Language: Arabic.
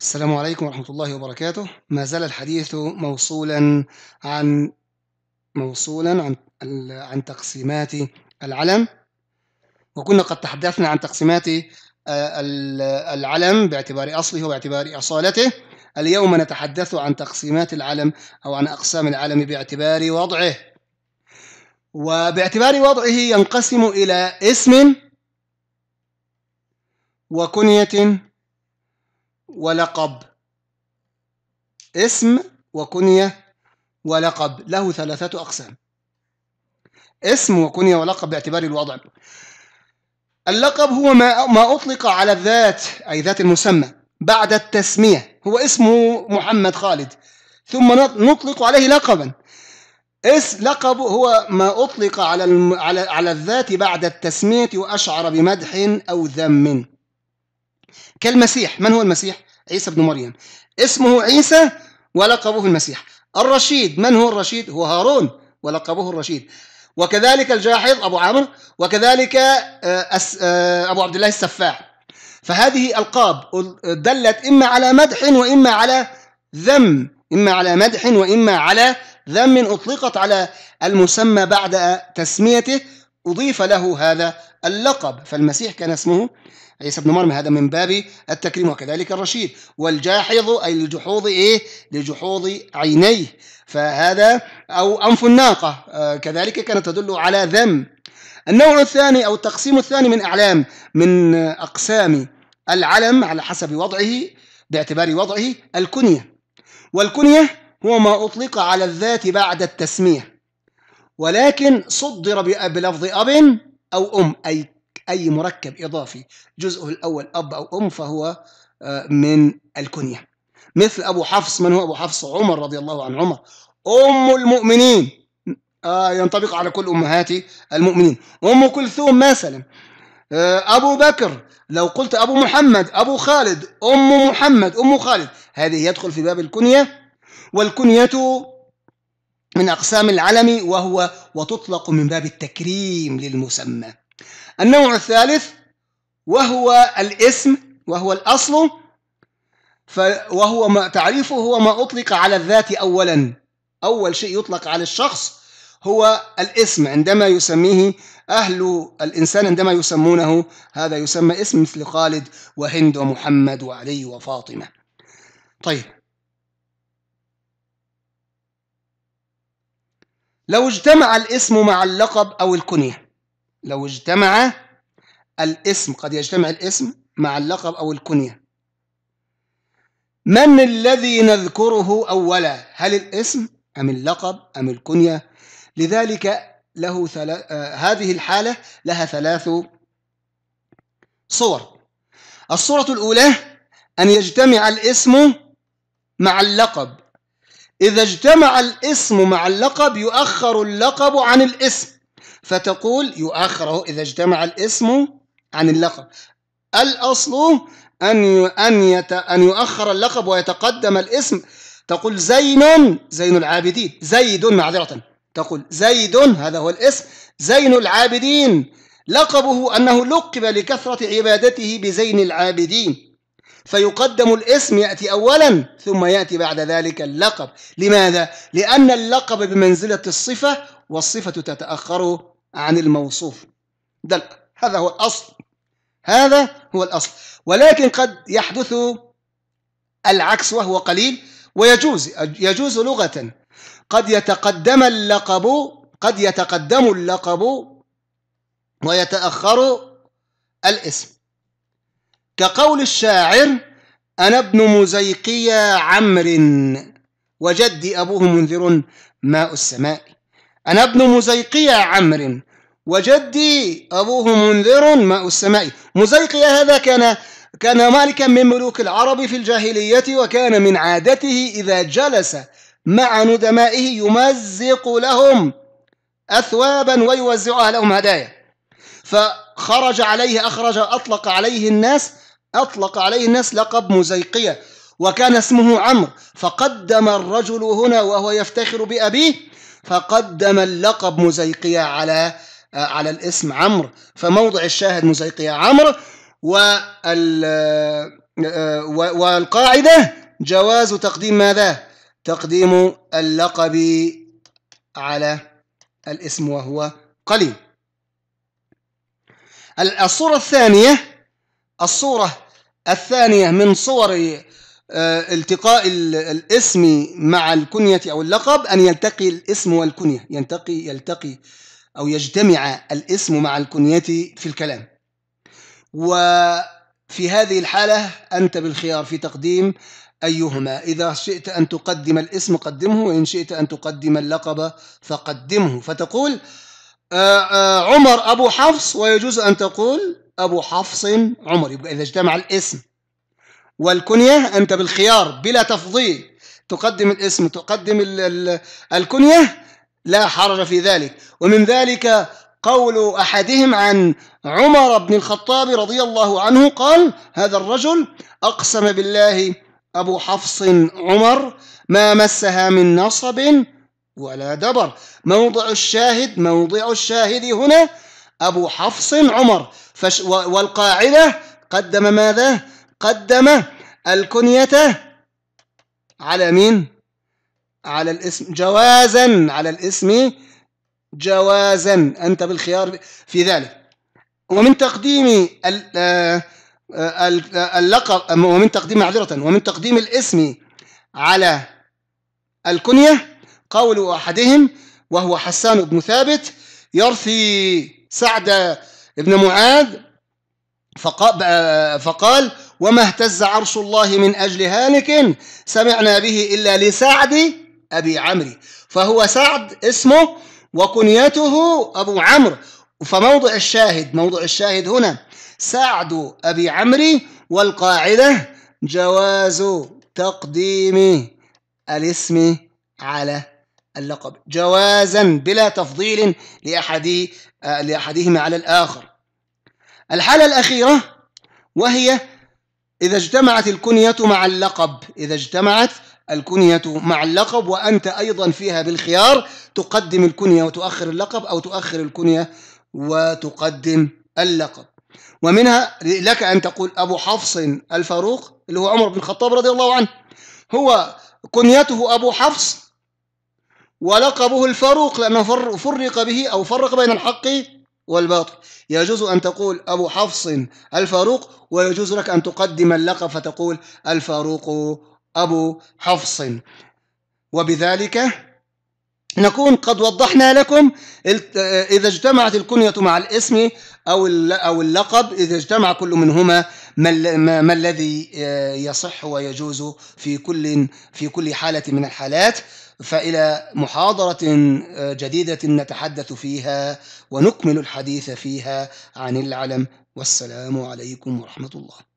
السلام عليكم ورحمة الله وبركاته. ما زال الحديث موصولا عن موصولا عن عن تقسيمات العلم. وكنا قد تحدثنا عن تقسيمات العلم باعتبار أصله وباعتبار أصالته. اليوم نتحدث عن تقسيمات العلم أو عن أقسام العلم باعتبار وضعه. وباعتبار وضعه ينقسم إلى اسم وكنية ولقب. اسم وكنية ولقب. له ثلاثة أقسام. اسم وكنية ولقب باعتبار الوضع. اللقب هو ما ما أطلق على الذات أي ذات المسمى بعد التسمية. هو اسمه محمد خالد. ثم نطلق عليه لقبا. اس لقب هو ما أطلق على. على على الذات بعد التسمية وأشعر بمدح أو ذم. كالمسيح. من هو المسيح؟ عيسى بن مريم. اسمه عيسى ولقبه المسيح. الرشيد. من هو الرشيد؟ هو هارون. ولقبه الرشيد. وكذلك الجاحظ أبو عمرو وكذلك أبو عبد الله السفاح. فهذه ألقاب دلت إما على مدح وإما على ذم. إما على مدح وإما على ذم. أطلقت على المسمى بعد تسميته. أضيف له هذا اللقب. فالمسيح كان اسمه عيسى بن مريم هذا من باب التكريم وكذلك الرشيد. والجاحظ أي لجحوظ إيه؟ لجحوظ عينيه. فهذا أو أنف الناقة. كذلك كانت تدل على ذم. النوع الثاني أو التقسيم الثاني من أعلام من أقسام العلم على حسب وضعه باعتبار وضعه الكنية. والكنية هو ما أطلق على الذات بعد التسمية. ولكن صدر بلفظ أب أو أم أي أي مركب إضافي جزءه الأول أب أو أم فهو من الكنية. مثل أبو حفص من هو؟ أبو حفص عمر رضي الله عن عمر. أم المؤمنين. آه ينطبق على كل أمهات المؤمنين. أم كلثوم مثلا. آه أبو بكر. لو قلت أبو محمد أبو خالد. أم محمد أم خالد. هذه يدخل في باب الكنية. والكنية من أقسام العلم وهو وتطلق من باب التكريم للمسمى. النوع الثالث وهو الاسم وهو الأصل وهو تعريفه هو ما أطلق على الذات أولا. أول شيء يطلق على الشخص هو الاسم عندما يسميه أهل الإنسان عندما يسمونه هذا يسمى اسم مثل خالد وهند ومحمد وعلي وفاطمة. طيب. لو اجتمع الاسم مع اللقب أو الكنية لو اجتمع الاسم قد يجتمع الاسم مع اللقب أو الكنية. من الذي نذكره أولا؟ هل الاسم أم اللقب أم الكنية؟ لذلك له ثلاث آه هذه الحالة لها ثلاث صور. الصورة الأولى أن يجتمع الاسم مع اللقب. إذا اجتمع الاسم مع اللقب يؤخر اللقب عن الاسم. فتقول يؤخره إذا اجتمع الاسم عن اللقب. الأصل أن أن أن يؤخر اللقب ويتقدم الاسم. تقول زين زين العابدين. زيد معذرة. تقول زيد هذا هو الاسم. زين العابدين. لقبه أنه لقب لكثرة عبادته بزين العابدين. فيقدم الاسم يأتي أولا ثم يأتي بعد ذلك اللقب. لماذا؟ لأن اللقب بمنزلة الصفة والصفة تتأخر عن الموصوف. ده هذا هو الأصل. هذا هو الأصل. ولكن قد يحدث العكس وهو قليل ويجوز يجوز لغة. قد يتقدم اللقب قد يتقدم اللقب ويتأخر الاسم. كقول الشاعر أنا ابن مزيقي عمر وجدي أبوه منذر ماء السماء. أنا ابن مزيقي عمر وجدي أبوه منذر ماء السماء. مزيقي هذا كان كان مالكا من ملوك العرب في الجاهلية وكان من عادته إذا جلس مع ندمائه يمزق لهم أثوابا ويوزعها لهم هدايا. فخرج عليه أخرج أطلق عليه الناس أطلق عليه الناس لقب مزيقية وكان اسمه عمرو. فقدم الرجل هنا وهو يفتخر بأبيه فقدم اللقب مزيقية على على الاسم عمرو. فموضع الشاهد مزيقية عمرو آه، والقاعدة جواز تقديم ماذا؟ تقديم اللقب على الاسم وهو قليل. الصورة الثانية الصورة الثانية من صور آه، التقاء الاسم مع الكنية أو اللقب أن يلتقي الاسم والكنية ينتقي يلتقي أو يجتمع الاسم مع الكنية في الكلام. وفي هذه الحالة أنت بالخيار في تقديم أيهما. إذا شئت أن تقدم الاسم قدمه وإن شئت أن تقدم اللقب فقدمه. فتقول آه، آه، عمر أبو حفص ويجوز أن تقول أبو حفص عمر. يبقى إذا اجتمع الاسم والكنية أنت بالخيار بلا تفضيل. تقدم الاسم تقدم الكنية لا حرج في ذلك. ومن ذلك قول أحدهم عن عمر بن الخطاب رضي الله عنه قال هذا الرجل أقسم بالله أبو حفص عمر ما مسها من نصب ولا دبر. موضع الشاهد موضع الشاهد هنا أبو حفص عمر. والقاعدة قدم ماذا؟ قدم الكنية على مين؟ على الاسم جوازا على الاسم جوازا أنت بالخيار في ذلك. ومن تقديم آه، آه، اللقب ومن تقديم معذرة ومن تقديم الاسم على الكنية قول أحدهم وهو حسان بن ثابت يرثي سعد بن معاذ فقال وما اهتز عرش الله من أجل هالك سمعنا به إلا لسعد أبي عمرو. فهو سعد اسمه وكنيته أبو عمرو. فموضع الشاهد موضع الشاهد هنا سعد أبي عمرو والقاعدة جواز تقديم الاسم على اللقب جوازا بلا تفضيل لأحد لأحدهما على الآخر. الحالة الأخيرة وهي إذا اجتمعت الكنية مع اللقب. إذا اجتمعت الكنية مع اللقب وأنت أيضا فيها بالخيار تقدم الكنية وتؤخر اللقب أو تؤخر الكنية وتقدم اللقب. ومنها لك أن تقول أبو حفص الفاروق اللي هو عمر بن الخطاب رضي الله عنه هو كنيته أبو حفص ولقبه الفاروق لأنه فرق به أو فرق بين الحق والباطل. يجوز أن تقول أبو حفص الفاروق ويجوز لك أن تقدم اللقب فتقول الفاروق أبو حفص. وبذلك نكون قد وضحنا لكم إذا اجتمعت الكنية مع الاسم أو أو اللقب إذا اجتمع كل منهما ما الذي يصح ويجوز في كل في كل حالة من الحالات. فإلى محاضرة جديدة نتحدث فيها ونكمل الحديث فيها عن العلم. والسلام عليكم ورحمة الله.